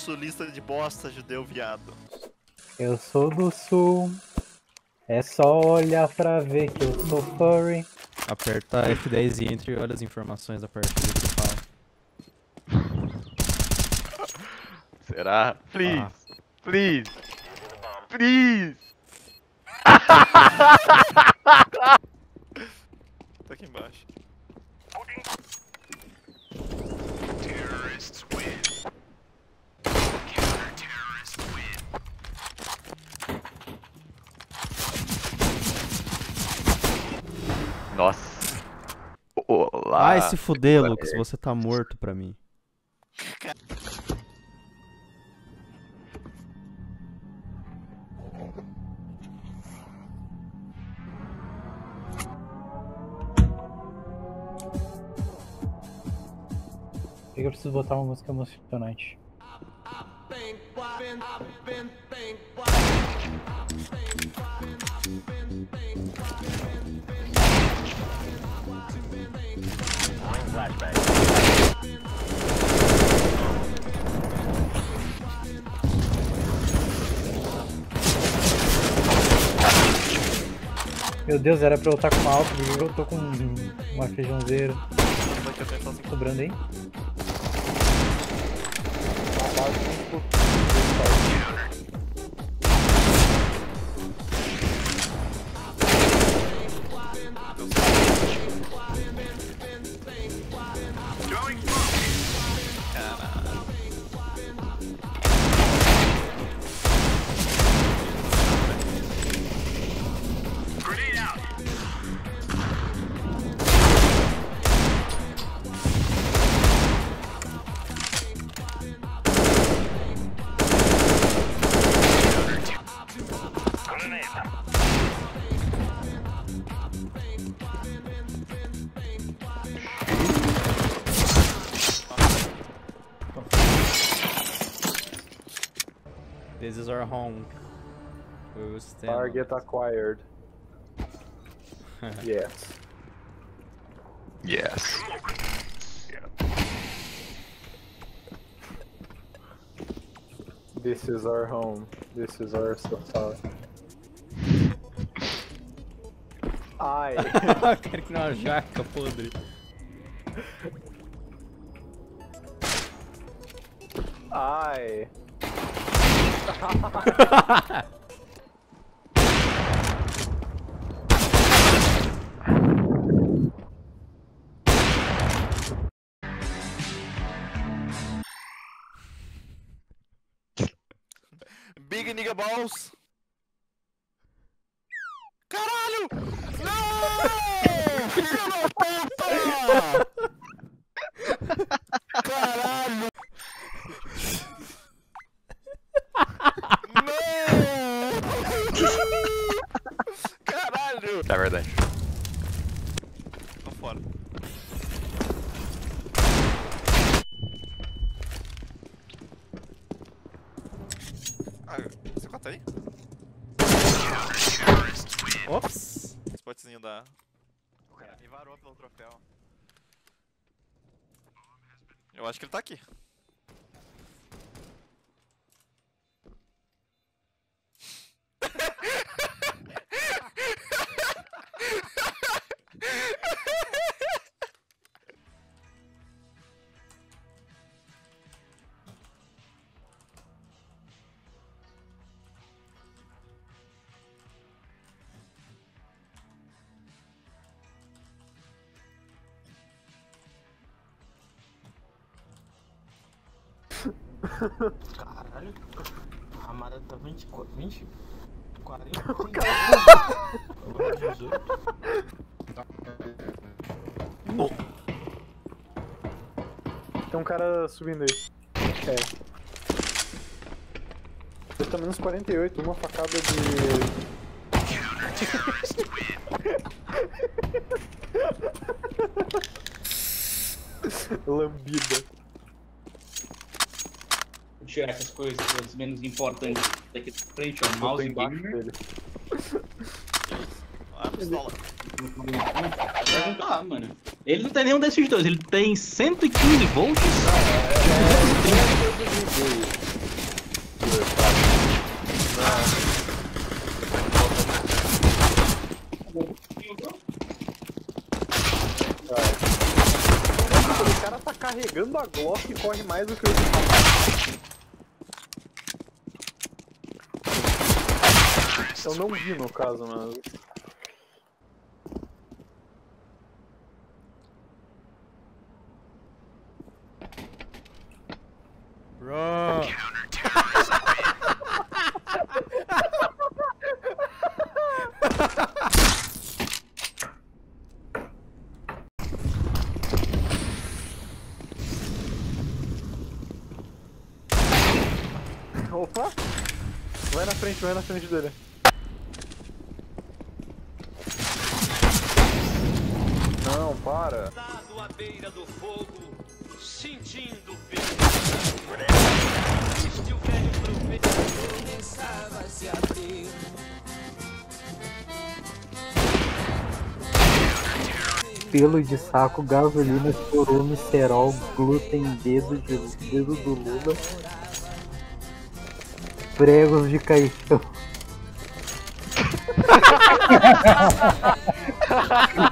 sulista de bosta, judeu viado. Eu sou do sul. É só olhar pra ver que eu sou furry. Aperta F10 e entre e olha as informações da partida que fala. Será? Please, Ah. please, please. Tá aqui embaixo. Nossa. Olá. Vai se fuder, Lucas, você tá morto pra mim. Que eu preciso botar uma música emocionante? Meu Deus, era pra eu estar com uma alta, porque eu tô com uma feijãozeira. Vai que eu tenho só assim. Sobrando This is our home. We will stand. Target acquired. yes. Yes. This is our home. This is our sofa. Ai. o cara que não é uma jaca podre. Ai. Big nigga balls. Caralho! Não! Filho da puta! Fora. Ah, você conta aí? Ops! Spotzinho da. E varou pelo troféu. Eu acho que ele tá aqui. Caralho. A Mara tá 20, 20 40. Agora 18. Tem um cara subindo aí. É. Ele tá menos 48, uma facada de. Lambida tirar essas coisas menos importantes daqui da frente, ó. O mouse embaixo dele. Ah. Ele não tá, mano. Ele não tem nenhum desses dois, ele tem 115 volts. Ah, é. O cara tá carregando a Glock e corre mais do que o Eu não vi no caso, mas. Bro. Opa! Vai na frente, vai na frente dele. Não, para. Sentado à beira do fogo, sentindo o peso. Existe o velho profeta. Começava a se abrir. Pelo de saco, gasolina, chorume, cerol, glúten, dedo, de, dedo do Lula, pregos de caixão.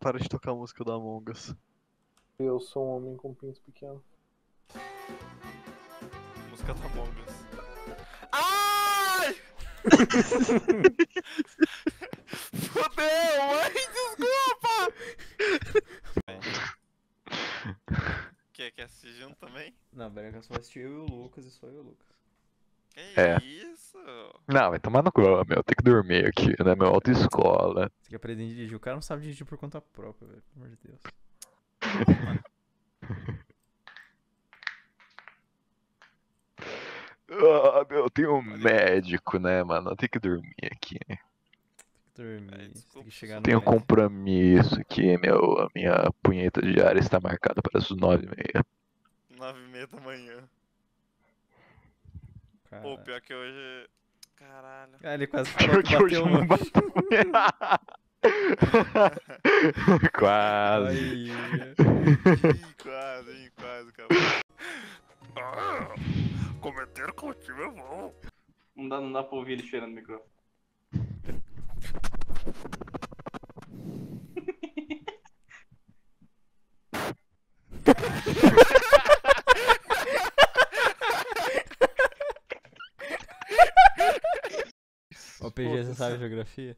Para de tocar a música da Among Us. Eu sou um homem com pinto pequeno. Música da Among Us. Ai! Fudeu, mãe, desculpa! Quer, assistir junto também? Não, Branca só assistiu eu e o Lucas e só eu e o Lucas. Que É. isso? Não, vai tomar no cu, meu. Tem que dormir aqui, né? Meu autoescola. Você quer aprender a dirigir? O cara não sabe dirigir por conta própria, velho. Pelo amor de Deus. Ah, meu, tem um médico, né, mano? Tem que dormir aqui. Tem que dormir. É, tem desculpa, que chegar no Tenho um médico. compromisso aqui, meu. A minha punheta diária está marcada para as nove e meia. Nove e meia da manhã. Cara. Pô, pior que hoje... Caralho. Ah, ele quase falou que hoje bateu não uma. bateu Quase. Ai, Ih, quase, hein, quase, acabou. Ah, cometer com o time é bom. Não dá, não dá pra ouvir ele cheirando no microfone. Ô, PG, você sabe geografia?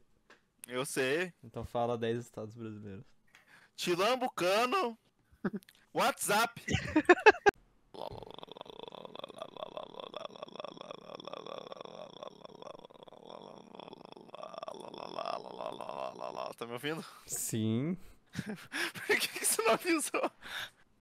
Eu sei. Então fala 10 estados brasileiros. Tilambucano. WhatsApp. Tá me ouvindo? Sim. Por que, que você não avisou?